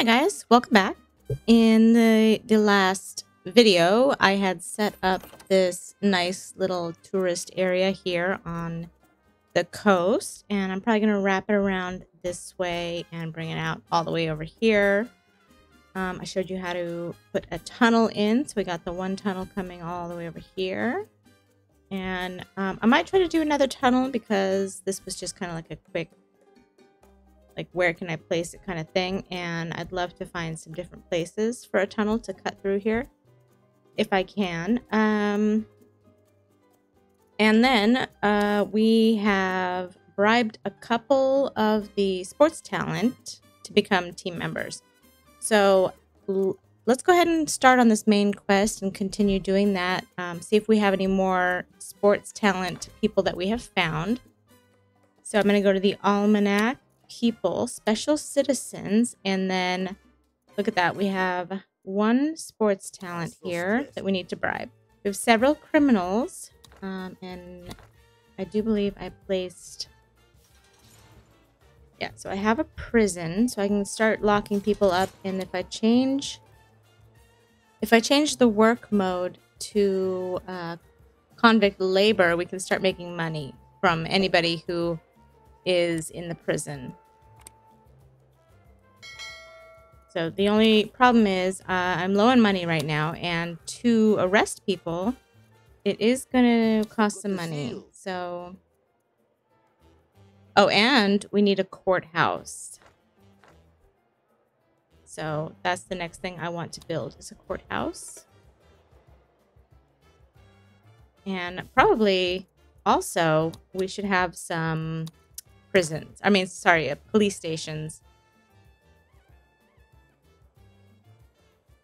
Hi guys, welcome back. In the, the last video, I had set up this nice little tourist area here on the coast, and I'm probably going to wrap it around this way and bring it out all the way over here. Um, I showed you how to put a tunnel in, so we got the one tunnel coming all the way over here. And um, I might try to do another tunnel because this was just kind of like a quick like where can I place it kind of thing. And I'd love to find some different places for a tunnel to cut through here if I can. Um, and then uh, we have bribed a couple of the sports talent to become team members. So let's go ahead and start on this main quest and continue doing that. Um, see if we have any more sports talent people that we have found. So I'm going to go to the Almanac people, special citizens, and then look at that. We have one sports talent here that we need to bribe. We have several criminals, um, and I do believe I placed... Yeah, so I have a prison, so I can start locking people up, and if I change... If I change the work mode to uh, convict labor, we can start making money from anybody who is in the prison. So the only problem is uh, I'm low on money right now, and to arrest people, it is going to cost some money. So, oh, and we need a courthouse. So that's the next thing I want to build is a courthouse. And probably also we should have some prisons. I mean, sorry, uh, police stations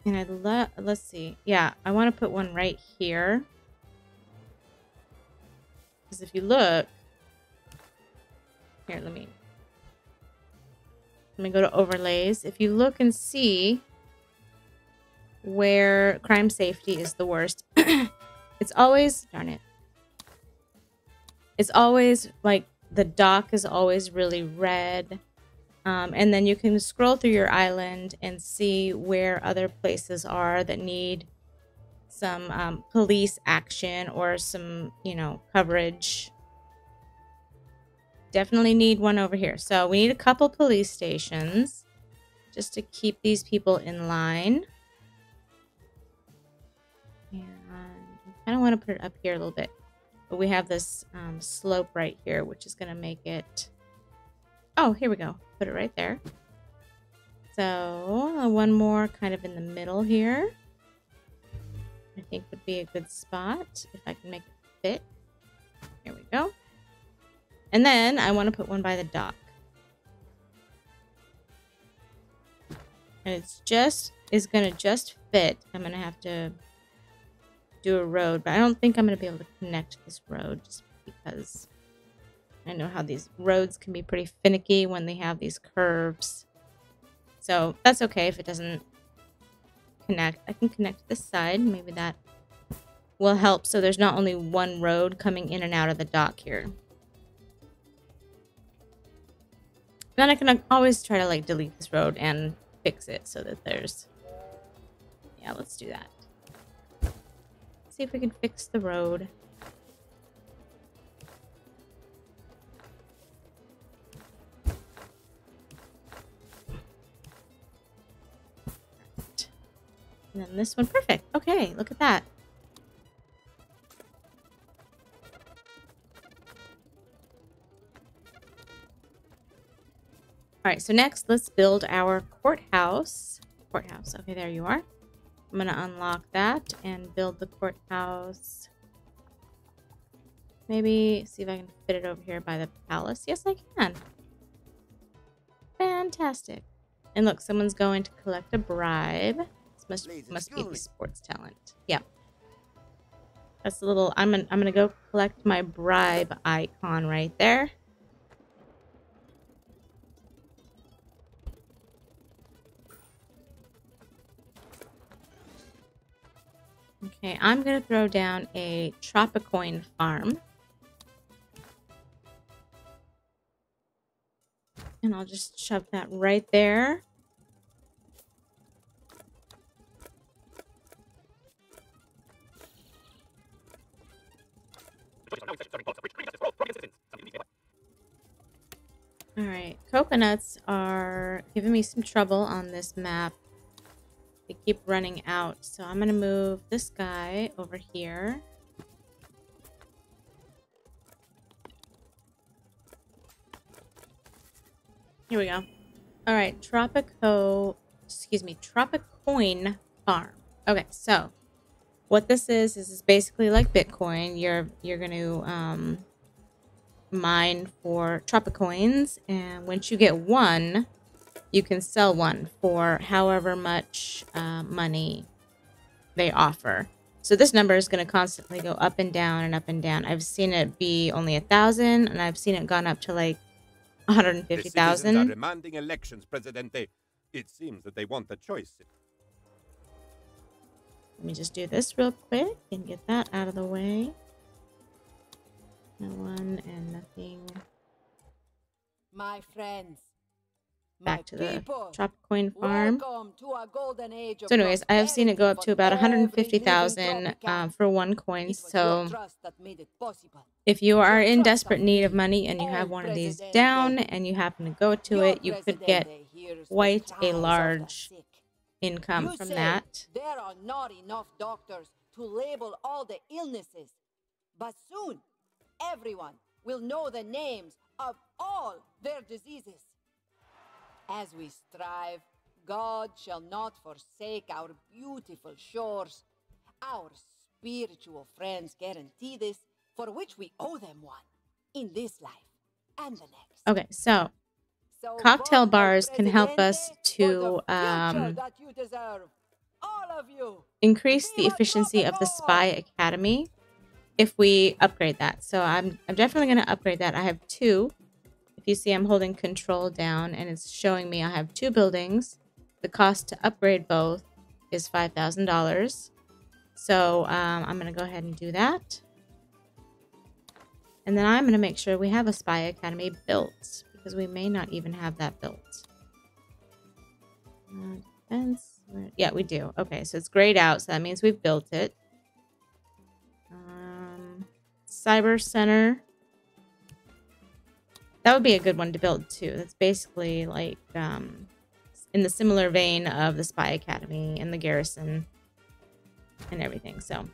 And I love, let's see. Yeah, I want to put one right here. Because if you look, here, let me, let me go to overlays. If you look and see where crime safety is the worst, it's always, darn it, it's always like the dock is always really red um, and then you can scroll through your island and see where other places are that need some um, police action or some, you know, coverage. Definitely need one over here. So we need a couple police stations just to keep these people in line. And I of want to put it up here a little bit. But we have this um, slope right here, which is going to make it... Oh, here we go put it right there. So uh, one more kind of in the middle here. I think would be a good spot if I can make it fit. Here we go. And then I want to put one by the dock. And it's just, is going to just fit. I'm going to have to do a road, but I don't think I'm going to be able to connect this road just because I know how these roads can be pretty finicky when they have these curves. So that's okay if it doesn't connect. I can connect this side. Maybe that will help so there's not only one road coming in and out of the dock here. Then I can always try to like delete this road and fix it so that there's... Yeah, let's do that. See if we can fix the road. And then this one, perfect. Okay, look at that. All right, so next let's build our courthouse. Courthouse, okay, there you are. I'm gonna unlock that and build the courthouse. Maybe see if I can fit it over here by the palace. Yes, I can. Fantastic. And look, someone's going to collect a bribe must must be the sports talent. Yeah. That's a little. I'm gonna I'm gonna go collect my bribe icon right there. Okay, I'm gonna throw down a Tropicoin farm. And I'll just shove that right there. All right, coconuts are giving me some trouble on this map. They keep running out, so I'm gonna move this guy over here. Here we go. All right, Tropico, excuse me, Tropicoin Farm. Okay, so what this is is is basically like Bitcoin. You're you're going to um, mine for Tropicoins, and once you get one, you can sell one for however much uh, money they offer. So this number is going to constantly go up and down and up and down. I've seen it be only a thousand, and I've seen it gone up to like 150,000. citizens demanding elections, Presidente. It seems that they want the choice. Let me just do this real quick and get that out of the way. No one and nothing. My friends, Back my to the people, coin farm. to a golden age So anyways, I have seen it go up to about prosperity for every living 150,000 um, for one coin. So your trust that made it possible. if you are in desperate need of money and you have one of these down and you happen to go to it, you could get Presidente hears the quite a cries of the large. Income You from that. There are not enough doctors to label all the illnesses. But soon, everyone will know the names of all their diseases. As we strive, God shall not forsake our beautiful shores. Our spiritual friends guarantee this, for which we owe them one in this life and the next. Okay, So Cocktail bars can help us Presidente for the to, um, you deserve. All of you. increase the efficiency of the Spy Academy if we upgrade that. So I'm I'm definitely going to upgrade that. I have two. If you see, I'm holding control down, and it's showing me I have two buildings. The cost to upgrade both is five thousand dollars. So um, I'm going to go ahead and do that. And then I'm going to make sure we have a Spy Academy built because we may not even have that built. Uh. Yeah, we do. Okay, so it's grayed out, so that means we've built it. Um, Cyber Center. That would be a good one to build too. That's basically like um, in the similar vein of the Spy Academy and the Garrison and everything. So,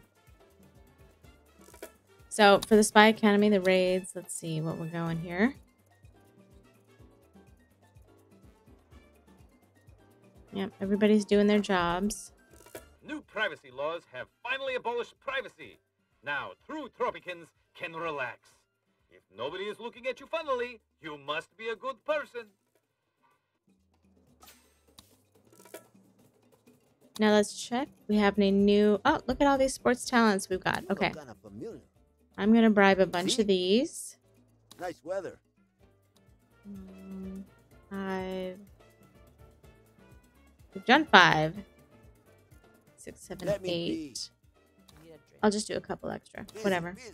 so for the Spy Academy, the raids. Let's see what we're going here. Yep, everybody's doing their jobs. New privacy laws have finally abolished privacy. Now, true Tropicans can relax. If nobody is looking at you funnily, you must be a good person. Now let's check. We have a new. Oh, look at all these sports talents we've got. Okay. I'm gonna bribe a bunch See? of these. Nice weather. Mm, Five. We've done five. Six, seven, Let eight. I'll just do a couple extra. Busy, Whatever. busy.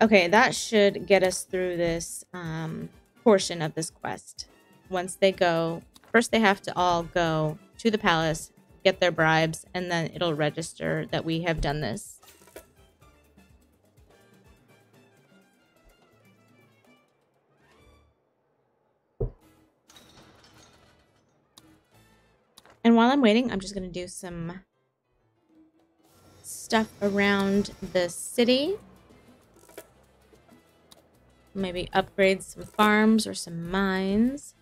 Okay, that should get us through this um, portion of this quest. Once they go, first they have to all go to the palace, get their bribes, and then it'll register that we have done this. And while I'm waiting, I'm just going to do some stuff around the city. Maybe upgrade some farms or some mines.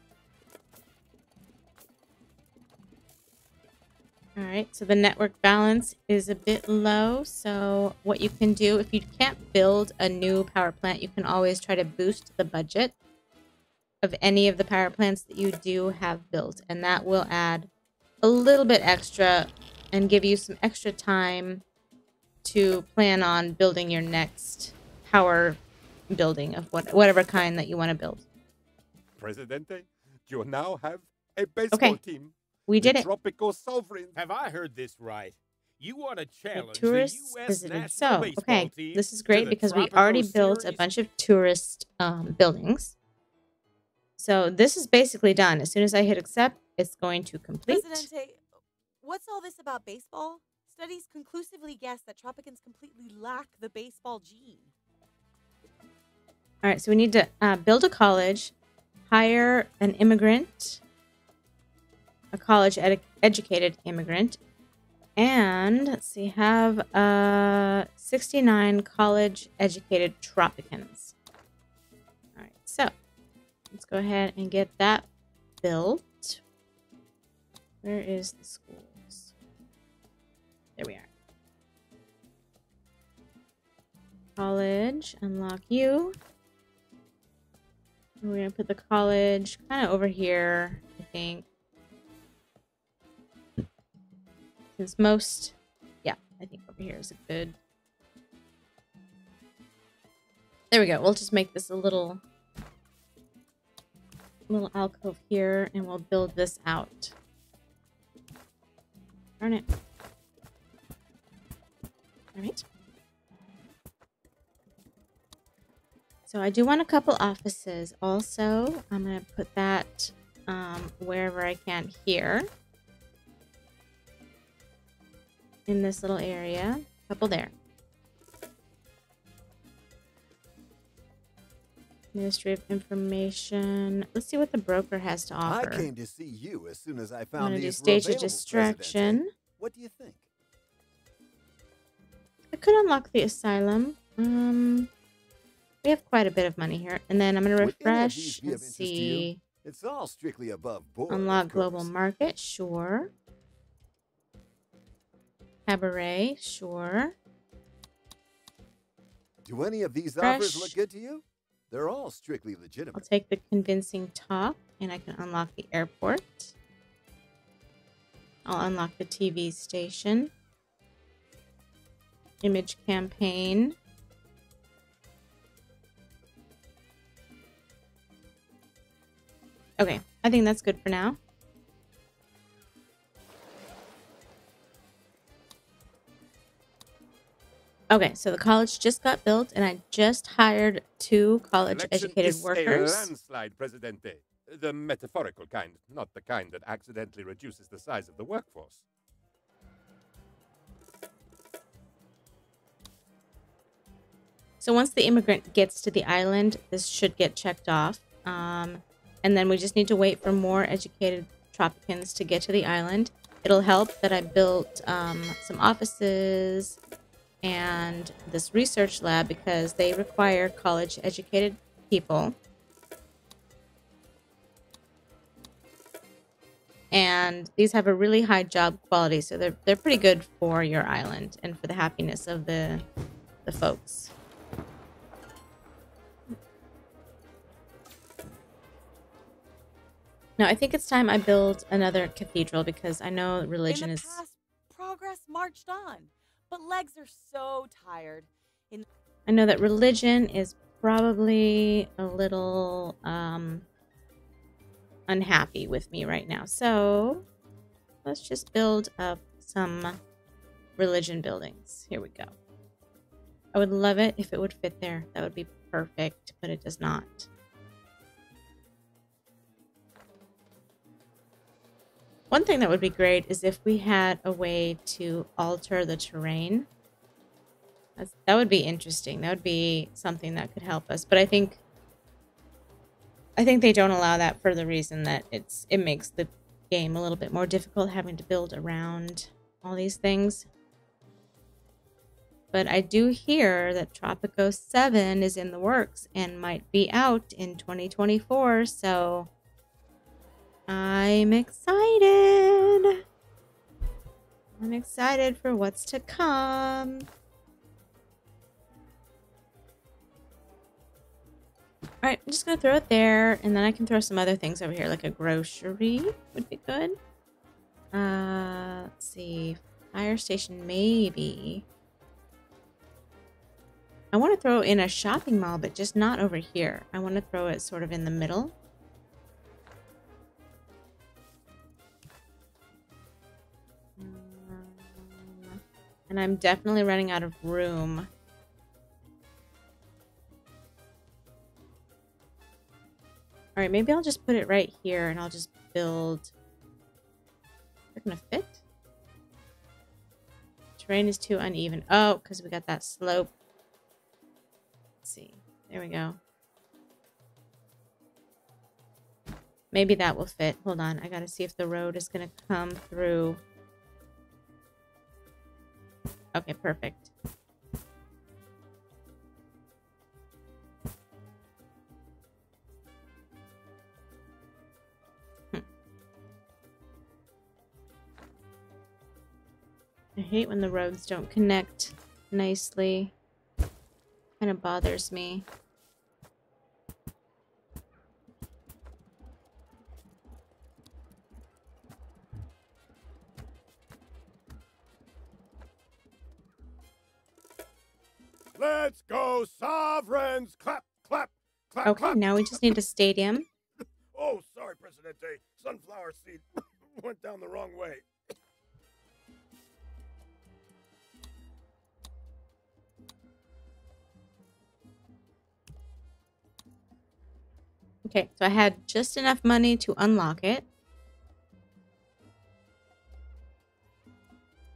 All right, so the network balance is a bit low. So what you can do, if you can't build a new power plant, you can always try to boost the budget of any of the power plants that you do have built. And that will add a little bit extra and give you some extra time to plan on building your next power building of what whatever kind that you want to build. Presidente, you now have a baseball Okay. team. We did the it. Tropical Sovereigns. Have I heard this right? You want to The challenge tourists the U.S. visited. national So, baseball okay, team this is great because we Tropical already built a bunch of tourist um, buildings. So this is basically done. As soon as I hit accept, it's going to complete. Presidente, what's all this about baseball? Studies conclusively guess that Tropicans completely lack the baseball gene. All right, so we need to uh, build a college, hire an immigrant, a college ed- educated immigrant, and let's see, have uh, 69 college educated Tropicans. Let's go ahead and get that built. Where is the schools? There we are. College, unlock you. We're gonna put the college kind of over here, I think. Since most, yeah, I think over here is a good. There we go. We'll just make this a little, little alcove here, and we'll build this out. Darn it. All right. So I do want a couple offices also. I'm going to put that um, wherever I can here. In this little area. couple there. Ministry of Information. Let's see what the broker has to offer. I came to see you as soon as I I'm found going to do stage of distraction. What do you think? I could unlock the asylum. Um, we have quite a bit of money here. And then I'm going to Would any of these refresh and interest to you? see. It's all strictly above board. Unlock global market, sure. Cabaret, sure. Do any of these offers look good to you? They're all strictly legitimate. I'll take the convincing talk and I can unlock the airport. I'll unlock the TV station. Image campaign. Okay, I think that's good for now. Okay, so the college just got built, and I just hired two college Election educated is workers. A landslide, Presidente. The metaphorical kind, not the kind that accidentally reduces the size of the workforce. So once the immigrant gets to the island, this should get checked off. Um, and then we just need to wait for more educated Tropicans to get to the island. It'll help that I built um, some offices and this research lab because they require college educated people. And these have a really high job quality, so they're they're pretty good for your island and for the happiness of the the folks. No, I think it's time I build another cathedral because I know religion In the is. progress marched on, but legs are so tired. I know that religion is probably a little um, unhappy with me right now. So let's just build up some religion buildings. Here we go. I would love it if it would fit there. That would be perfect, but it does not. One thing that would be great is if we had a way to alter the terrain. That's, that would be interesting. That would be something that could help us. But I think I think they don't allow that for the reason that it's it makes the game a little bit more difficult having to build around all these things. But I do hear that Tropico 7 is in the works and might be out in 2024, so I'm excited. I'm excited for what's to come. All right, I'm just gonna throw it there, and then I can throw some other things over here, like a grocery would be good. Uh, let's see, fire station maybe. I want to throw in a shopping mall, but just not over here. I want to throw it sort of in the middle. And I'm definitely running out of room. All right, maybe I'll just put it right here and I'll just build. Is it going to fit? Terrain is too uneven. Oh, because we got that slope. Let's see. There we go. Maybe that will fit. Hold on. I got to see if the road is going to come through. Okay, perfect. Hmm. I hate when the roads don't connect nicely. Kind of bothers me. Okay, now we just need a stadium. Oh, sorry, Presidente. Sunflower seed went down the wrong way. Okay, so I had just enough money to unlock it.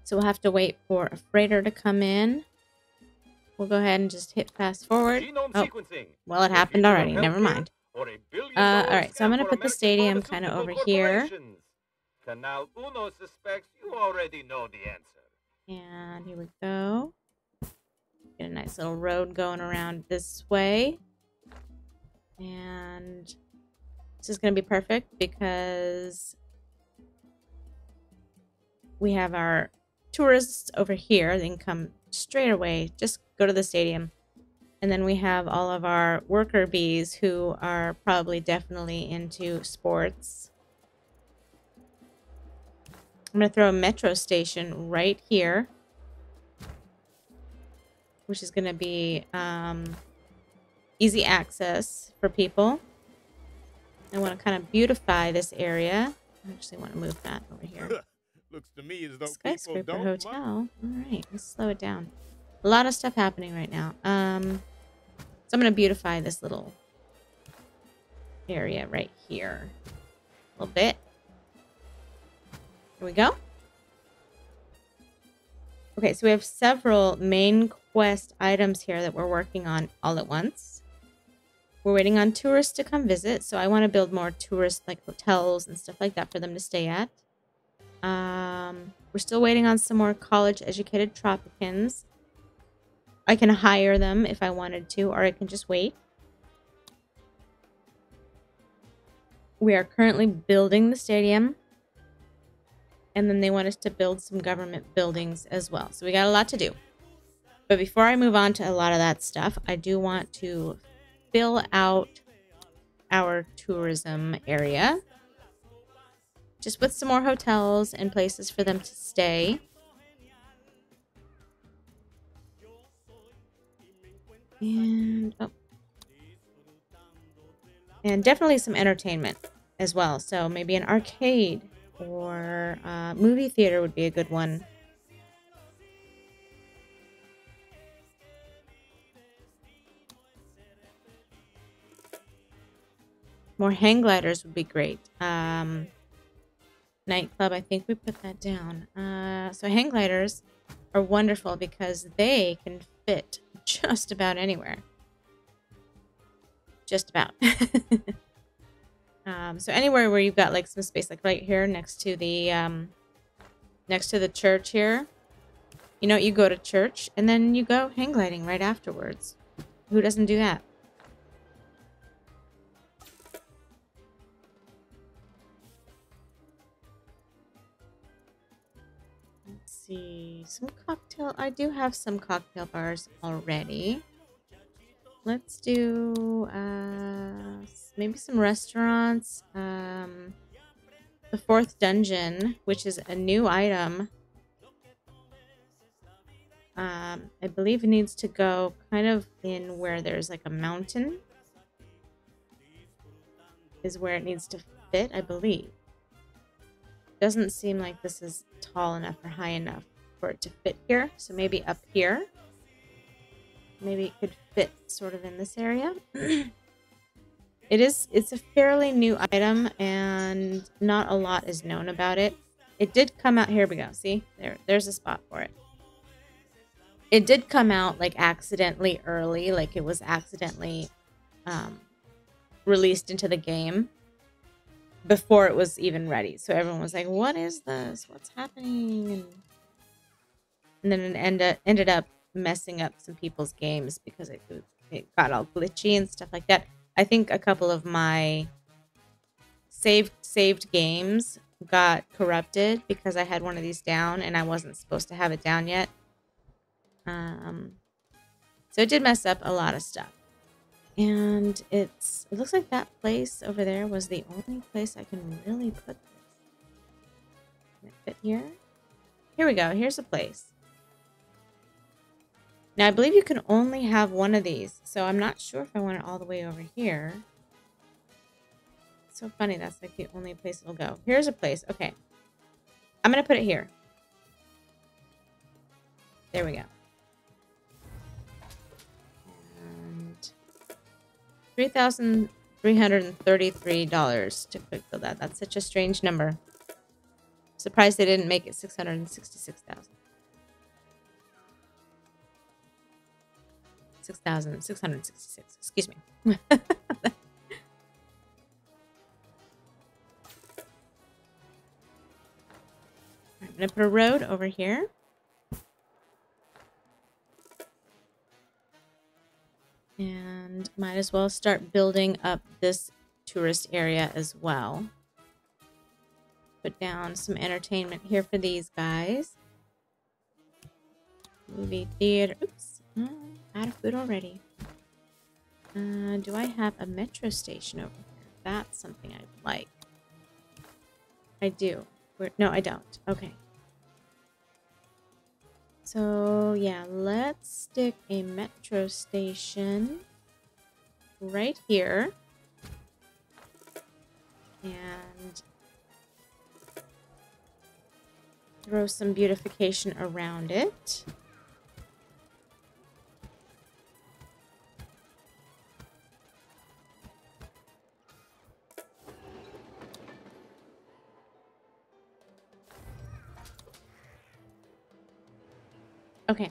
So we'll have to wait for a freighter to come in. We'll go ahead and just hit fast forward. Oh, well, it happened already. Never mind. or a billion Uh, alright, so I'm gonna put the stadium kinda over here. Canal Uno suspects you already know the answer. And here we go. Get a nice little road going around this way. And this is going to be perfect because we have our tourists over here. They can come straight away, just go to the stadium. And then we have all of our worker bees who are probably definitely into sports. I'm going to throw a metro station right here. Which is going to be um, easy access for people. I want to kind of beautify this area. I actually want to move that over here. Looks to me as though people Skyscraper don't Hotel. All right, let's slow it down. A lot of stuff happening right now. Um, so I'm going to beautify this little area right here a little bit. Here we go. Okay, so we have several main quest items here that we're working on all at once. We're waiting on tourists to come visit, so I want to build more tourist like hotels and stuff like that for them to stay at. Um, we're still waiting on some more college educated Tropicans. I can hire them if I wanted to, or I can just wait. We are currently building the stadium. And then they want us to build some government buildings as well. So we got a lot to do. But before I move on to a lot of that stuff, I do want to fill out our tourism area just with some more hotels and places for them to stay. And oh. And definitely some entertainment as well. So maybe an arcade or uh, movie theater would be a good one. More hang gliders would be great. Um, nightclub, I think we put that down. Uh, so hang gliders are wonderful because they can fit just about anywhere. Just about. um, so anywhere where you've got like some space, like right here next to the um, next to the church here. You know, you go to church and then you go hang gliding right afterwards. Who doesn't do that? See. Some cocktail. I do have some cocktail bars already. Let's do uh, maybe some restaurants. Um, the fourth dungeon, which is a new item. Um, I believe it needs to go kind of in where there's like a mountain. Is where it needs to fit, I believe. Doesn't seem like this is tall enough or high enough for it to fit here. So maybe up here. Maybe it could fit sort of in this area. it is it's a fairly new item and not a lot is known about it. It did come out here we go. See? There there's a spot for it. It did come out like accidentally early, like it was accidentally um released into the game. Before it was even ready. So everyone was like, "What is this? What's happening?" And, and then it ended ended up messing up some people's games because it it got all glitchy and stuff like that. I think a couple of my saved saved games got corrupted because I had one of these down and I wasn't supposed to have it down yet. Um, so it did mess up a lot of stuff. And it's it looks like that place over there was the only place I can really put this. Can it fit here? Here we go. Here's a place. Now I believe you can only have one of these, so I'm not sure if I want it all the way over here. It's so funny, that's like the only place it'll go. Here's a place. Okay. I'm gonna put it here. There we go. $3,333 to quick fill that. That's such a strange number. Surprised they didn't make it 666,000. 6,666. Excuse me. I'm going to put a road over here. And might as well start building up this tourist area as well. Put down some entertainment here for these guys. Movie theater. Oops. Oh, out of food already. Uh, do I have a metro station over here? That's something I'd like. I do. No, I don't. Okay. So yeah, let's stick a metro station right here. And throw some beautification around it. Okay,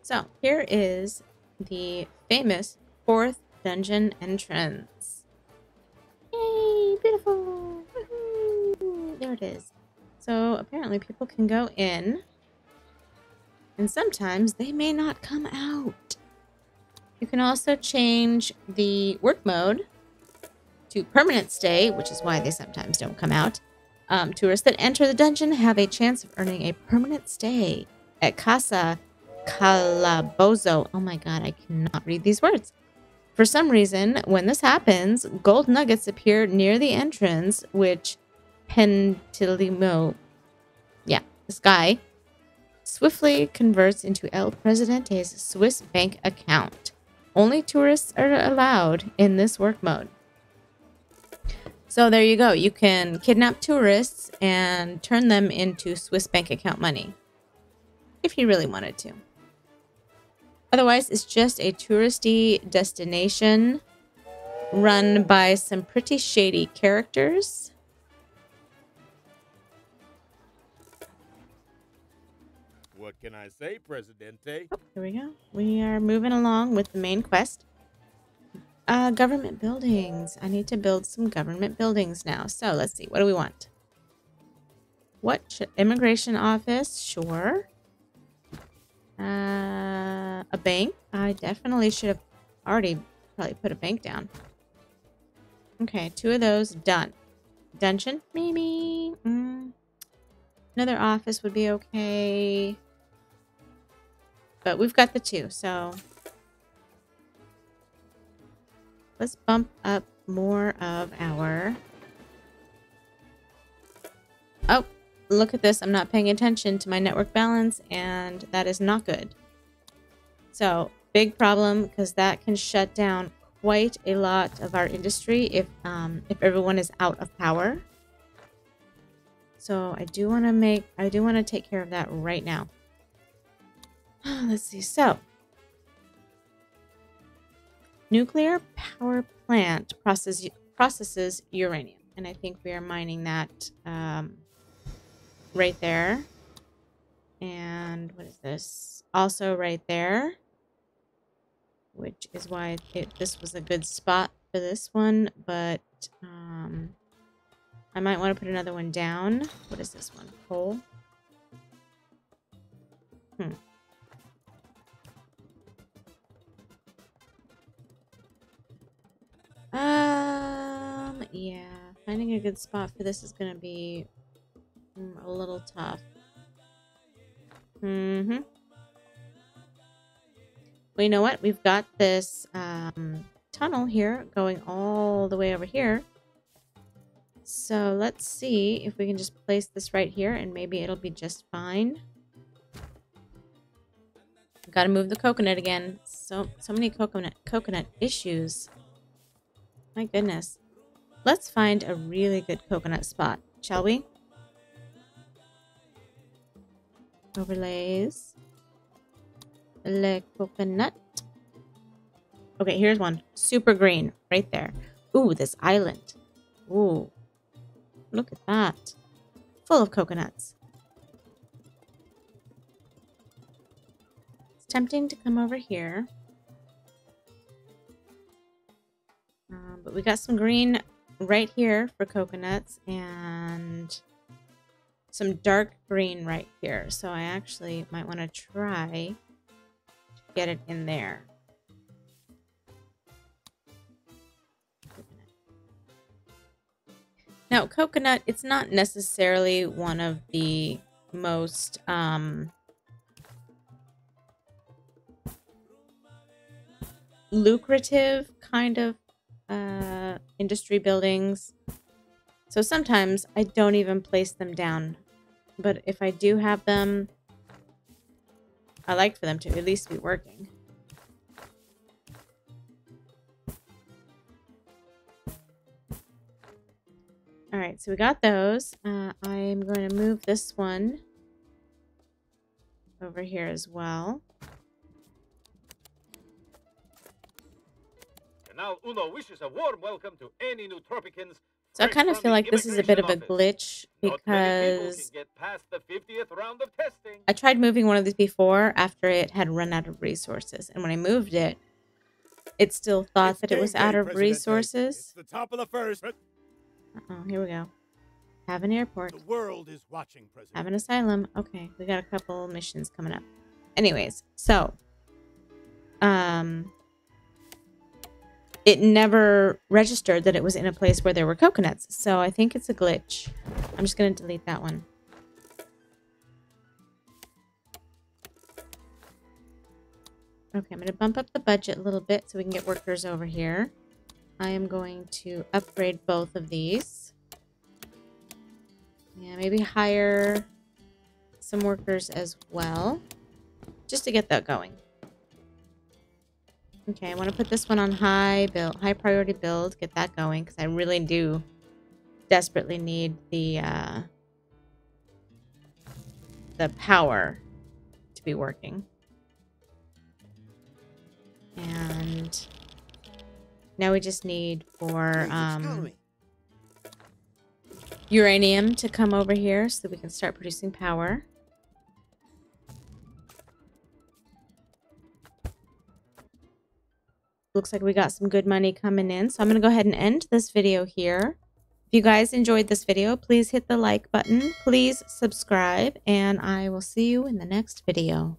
so here is the famous fourth dungeon entrance. Yay, beautiful! There it is. So apparently people can go in, and sometimes they may not come out. You can also change the work mode to permanent stay, which is why they sometimes don't come out. Um, tourists that enter the dungeon have a chance of earning a permanent stay at Casa Calabozo. Oh my god, I cannot read these words. For some reason, when this happens, gold nuggets appear near the entrance, which Pentilimo, yeah, this guy, swiftly converts into El Presidente's Swiss bank account. Only tourists are allowed in this work mode. So there you go. You can kidnap tourists and turn them into Swiss bank account money if you really wanted to. Otherwise, it's just a touristy destination run by some pretty shady characters. What can I say, Presidente? Oh, here we go. We are moving along with the main quest. Uh, government buildings. I need to build some government buildings now. So let's see. What do we want? What immigration office? Sure. Uh, a bank? I definitely should have already probably put a bank down. Okay, two of those done. Dungeon? Maybe. Mm. Another office would be okay. But we've got the two, so... Let's bump up more of our... Oh, look at this, I'm not paying attention to my network balance, and that is not good. So, big problem, because that can shut down quite a lot of our industry if um, if everyone is out of power. So I do want to make, I do want to take care of that right now. Let's see. So, nuclear power plant process, processes uranium, and I think we are mining that um, right there. And what is this? Also right there. Which is why it, this was a good spot for this one. But um, I might want to put another one down. What is this one? Coal? Hmm. Um, yeah. Finding a good spot for this is going to be a little tough. Mm-hmm. Well, you know what? We've got this um, tunnel here going all the way over here. So let's see if we can just place this right here and maybe it'll be just fine. Gotta move the coconut again. So so many coconut coconut issues. My goodness. Let's find a really good coconut spot, shall we? Overlays. Le coconut. Okay, here's one. Super green. Right there. Ooh, this island. Ooh. Look at that. Full of coconuts. It's tempting to come over here. Um, but we got some green right here for coconuts and some dark green right here. So I actually might want to try to get it in there. Now, coconut, it's not necessarily one of the most um, lucrative kind of uh, industry buildings. So sometimes I don't even place them down. But if I do have them, I like for them to at least be working. All right, so we got those. Uh, I'm going to move this one over here as well. And now Uno wishes a warm welcome to any new Tropicans. So I kind of feel like this is a bit of a glitch because I tried moving one of these before after it had run out of resources. And when I moved it, it still thought It's that it was out of Presidente. resources. The top of the first. Uh-oh, here we go. Have an airport. The world is watching, President. Have an asylum. Okay, we got a couple missions coming up. Anyways, so um it never registered that it was in a place where there were coconuts. So I think it's a glitch. I'm just going to delete that one. Okay, I'm going to bump up the budget a little bit so we can get workers over here. I am going to upgrade both of these. Yeah, maybe hire some workers as well. Just to get that going. Okay, I want to put this one on high build, high priority build, get that going, because I really do desperately need the uh, the power to be working. And now we just need for um, uranium to come over here so that we can start producing power. Looks like we got some good money coming in. So I'm going to go ahead and end this video here. If you guys enjoyed this video, please hit the like button. Please subscribe. And I will see you in the next video.